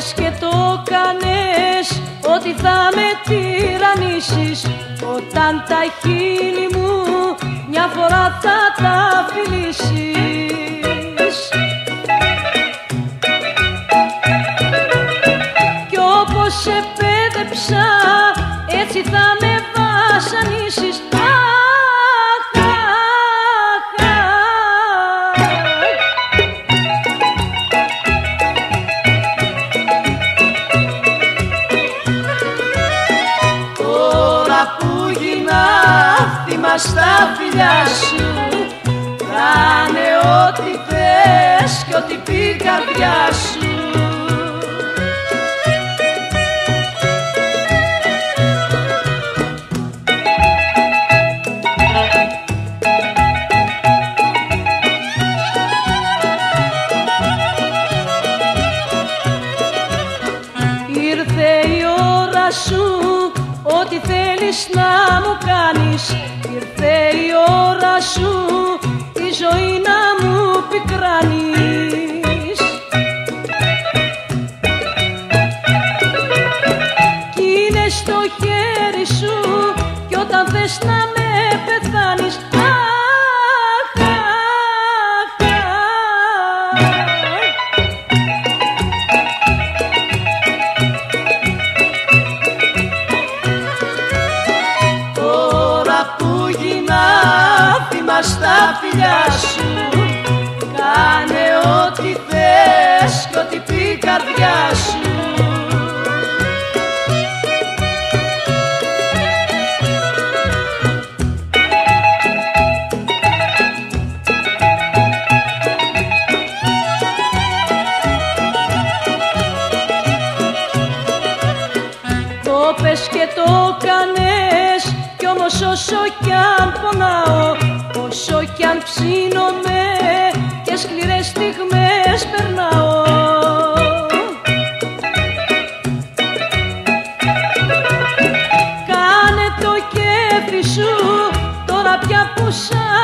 Το πες και το κάνες ότι θα με τυραννήσεις Όταν τα χείλη μου μια φορά θα τα φιλήσεις στα φιλιά σου Κάνε ό,τι θες και ό,τι πει η καρδιά σου πικράνεις Κι είναι στο χέρι σου Κι όταν θες να με όσο κι αν πονάω Όσο κι αν ψήνομαι Και σκληρές στιγμές περνάω. Κάνε το κέφι σου Τώρα πια που σ'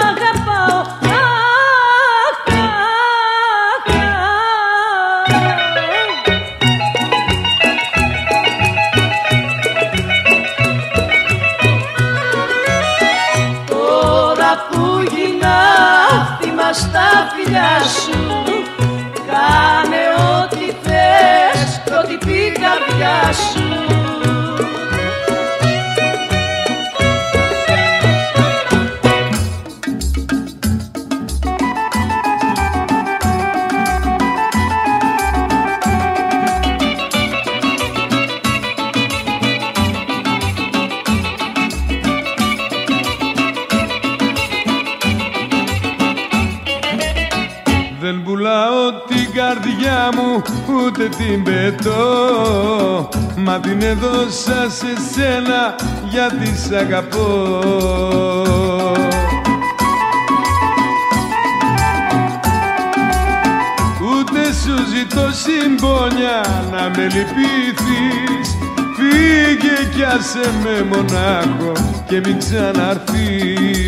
ούτε την πετώ Μα την έδωσα σε σένα γιατί σ' αγαπώ. Ούτε σου ζητώ συμπόνια να με λυπηθείς. Φύγε κι άσε με μονάχο και μην ξαναρθείς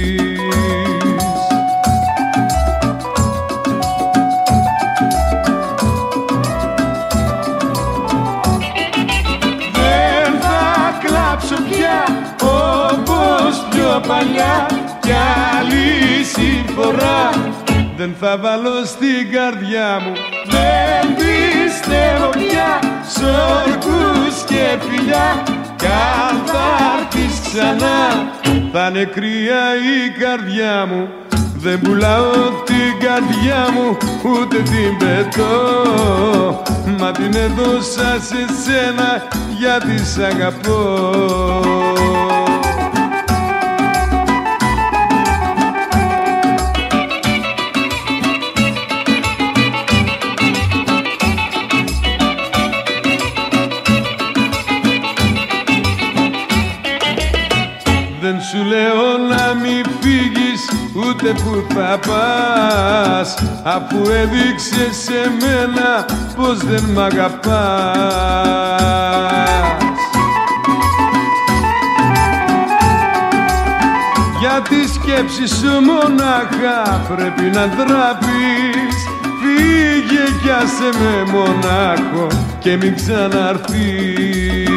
όπως πιο παλιά κι άλλη συμφορά. Δεν θα βάλω στην καρδιά μου Δεν πιστεύω πια. Σ' όρκους και φιλιά κι αν θα έρθεις ξανά. Θα είναι κρύα η καρδιά μου δεν πουλάω την καρδιά μου ούτε την πετώ. Μα την έδωσα σε σένα γιατί σ' αγαπώ ούτε που θα πας Αφού έδειξες σε μένα πως δεν μ' αγαπάς. Για τη σκέψη σου μονάχα πρέπει να ντραπείς Φύγε κι άσε με μονάχο και μην ξαναρθείς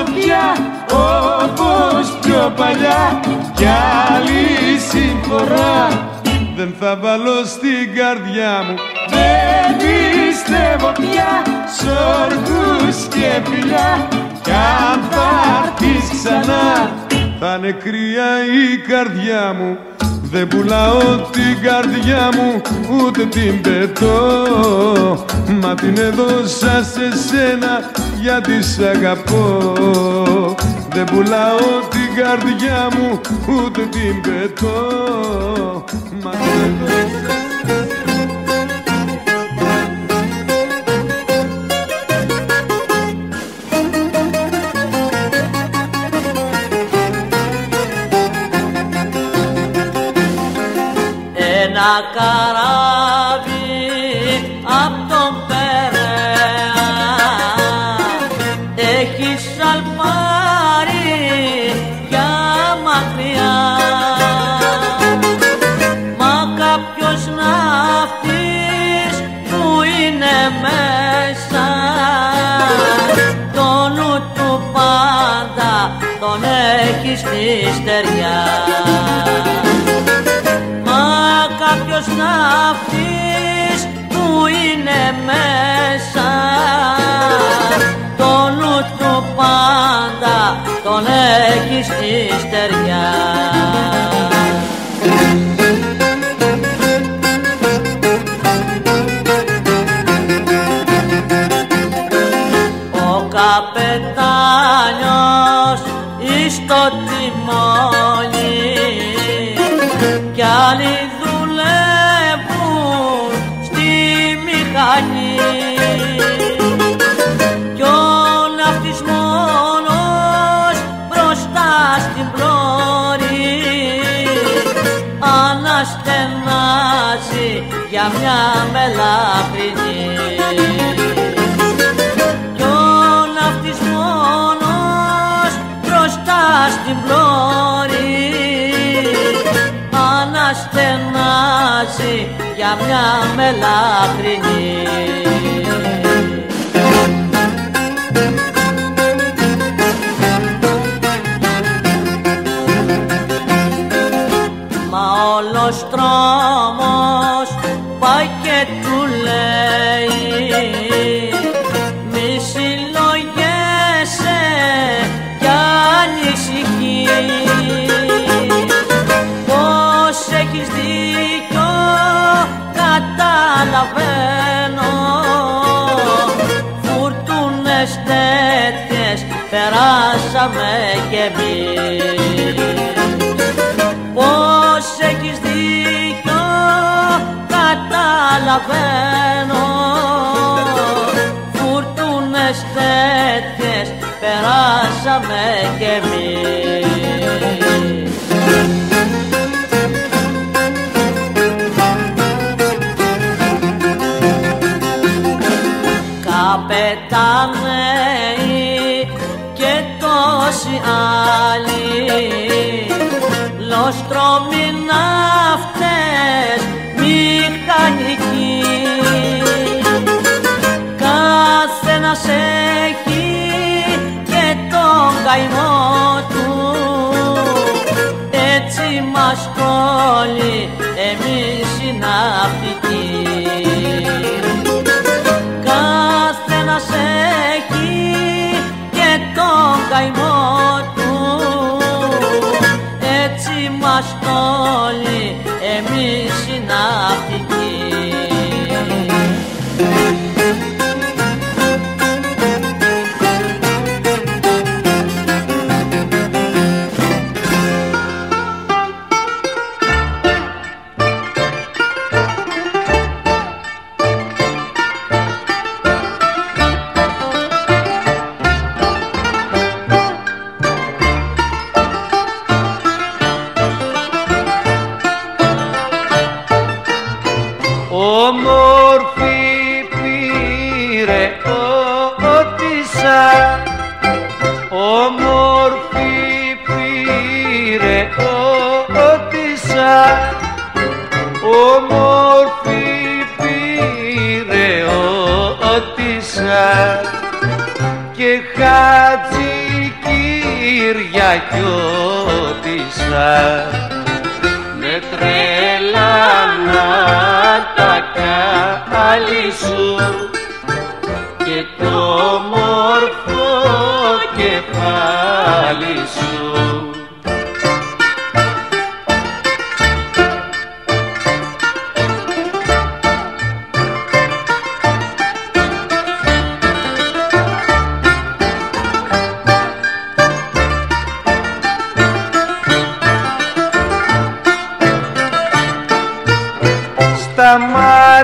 κλάψω πια όπως πιο παλιά. Κι άλλη συμφορά δεν θα βάλω στην καρδιά μου. Δεν πιστεύω πια σ' όρκους και φιλιά. Κι αν θα έρθεις ξανά θα είναι κρύα η καρδιά μου. Δεν πουλάω την καρδιά μου ούτε την πετώ Μα την έδωσα σε σένα γιατί σ' αγαπώ. Δεν πουλάω την καρδιά μου ούτε την πετώ. Μα την έδωσα ένα έχει στη στεριά κάποιος ναυτής που είναι μέσα το νου του πάντα τον έχει στη στεριά άλλοι δουλεύουν στη μηχανή. Κι ο ναυτής μόνος μπροστά στην πλώρη αναστενάζει για μια μελαχρινή. Κι ο ναυτής μόνος μπροστά στην πλώρη αναστενάζει για μια μελαχρινή περάσαμε κι εμείς. Πως έχεις δίκιο καταλαβαίνω. Φουρτούνες τέτοιες περάσαμε κι εμείς καημό του. Έτσι μας κόλλει εμείς οι ναυτικοί Όμορφη πήρε ότισα Όμορφη πήρε ότισα Και χάτζι Κυριακιώτησα Με τρέλα να τα κάλει σου Και το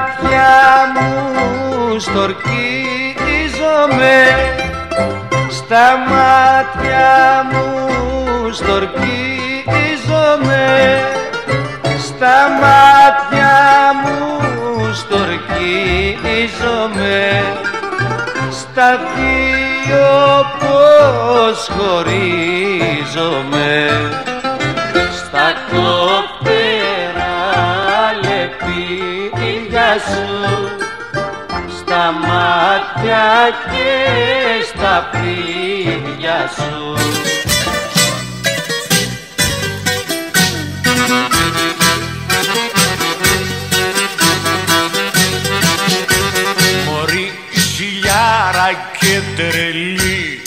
μάτια μου στορκίζομαι. Στα μάτια μου στορκίζομαι. Στα μάτια μου στορκίζομαι. Στα δύο πως χωρίζομαι. Στα κόπτερα σου Στα μάτια και στα φρύδια σου. Μωρή ζηλιάρα και τρελή.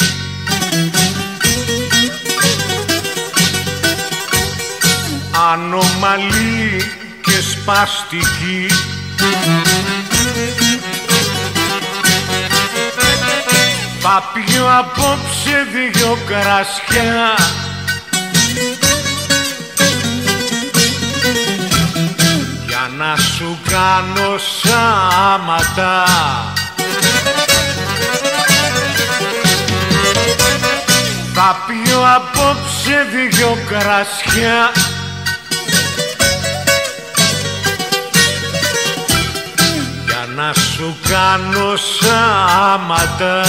Ανομαλή και σπαστική Θα πιω απόψε δυο κρασιά. Για να σου κάνω σάματα. Θα πιω απόψε δυο κρασιά να σου κάνω σάματα.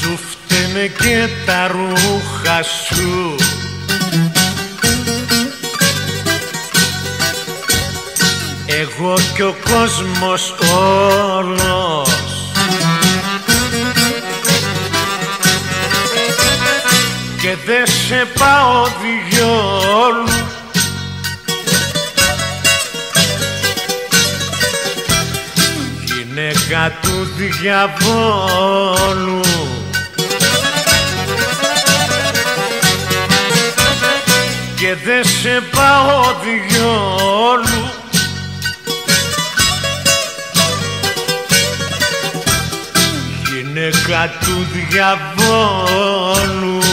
Σου φταίνε και τα ρούχα σου. Εγώ και ο κόσμος όλος Και δεν σε πάω διόλου. Γυναίκα του διαβόλου. Και δεν σε πάω διόλου. Γυναίκα του διαβόλου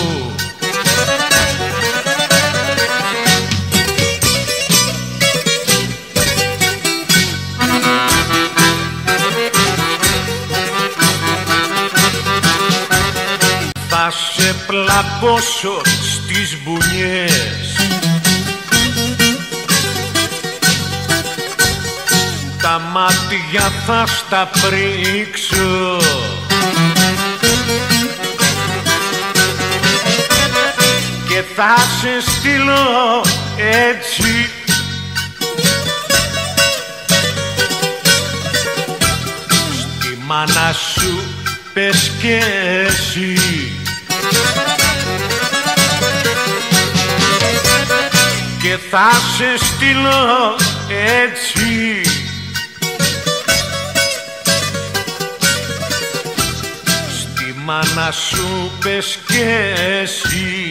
σε πλακώσω στις μπουνιές. Τα μάτια θα στα πρίξω. Και θα σε στείλω έτσι. Στη μάνα σου πες και εσύ θα σε στείλω έτσι. Στη μάνα σου πες και εσύ